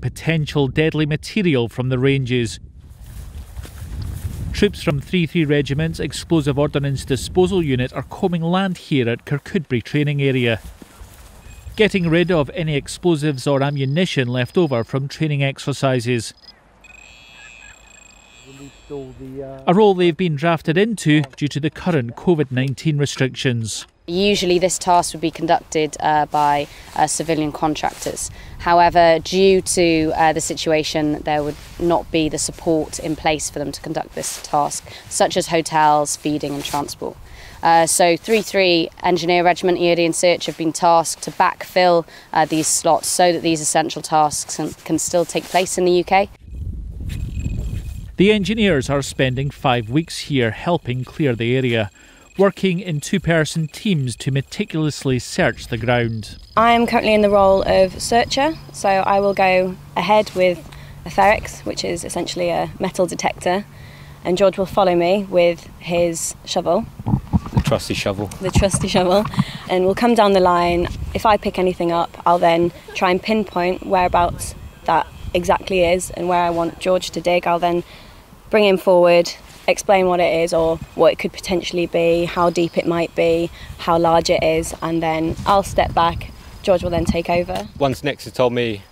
potential deadly material from the ranges. Troops from 3-3 Regiment's Explosive Ordnance Disposal Unit are combing land here at Kirkcudbright training area. Getting rid of any explosives or ammunition left over from training exercises. A role they've been drafted into due to the current COVID 19 restrictions. Usually, this task would be conducted uh, by uh, civilian contractors. However, due to uh, the situation, there would not be the support in place for them to conduct this task, such as hotels, feeding, and transport. Uh, so 3-3 Engineer Regiment EOD and Search have been tasked to backfill uh, these slots so that these essential tasks can, can still take place in the UK. The engineers are spending five weeks here helping clear the area working in two person teams to meticulously search the ground. I am currently in the role of searcher, so I will go ahead with a Ferex, which is essentially a metal detector, and George will follow me with his shovel. The trusty shovel. The trusty shovel. And we'll come down the line. If I pick anything up, I'll then try and pinpoint whereabouts that exactly is and where I want George to dig. I'll then bring him forward, explain what it is or what it could potentially be, how deep it might be, how large it is, and then I'll step back. George will then take over. Once Nix has told me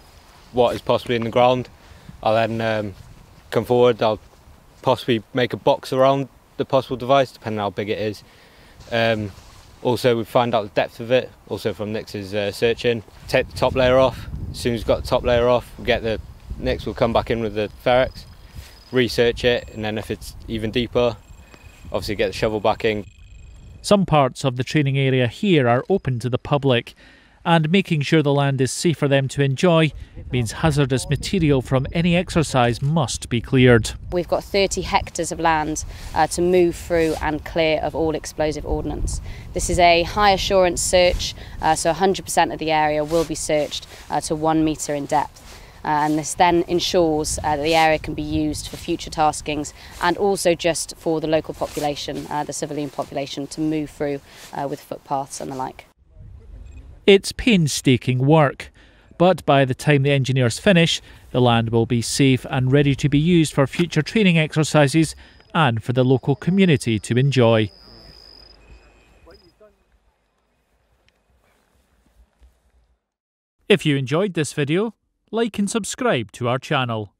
what is possibly in the ground, I'll then um, come forward. I'll possibly make a box around the possible device, depending on how big it is. Um, also, we find out the depth of it, also from Nix's uh, searching. Take the top layer off. As soon as we've got the top layer off, we get the Nix will come back in with the Ferex research it, and then if it's even deeper, obviously get the shovel back in. Some parts of the training area here are open to the public, and making sure the land is safe for them to enjoy means hazardous material from any exercise must be cleared. We've got 30 hectares of land uh, to move through and clear of all explosive ordnance. This is a high assurance search, uh, so 100% of the area will be searched uh, to one metre in depth. Uh, and this then ensures uh, that the area can be used for future taskings and also just for the local population, uh, the civilian population, to move through with footpaths and the like. It's painstaking work, but by the time the engineers finish, the land will be safe and ready to be used for future training exercises and for the local community to enjoy. If you enjoyed this video, like and subscribe to our channel.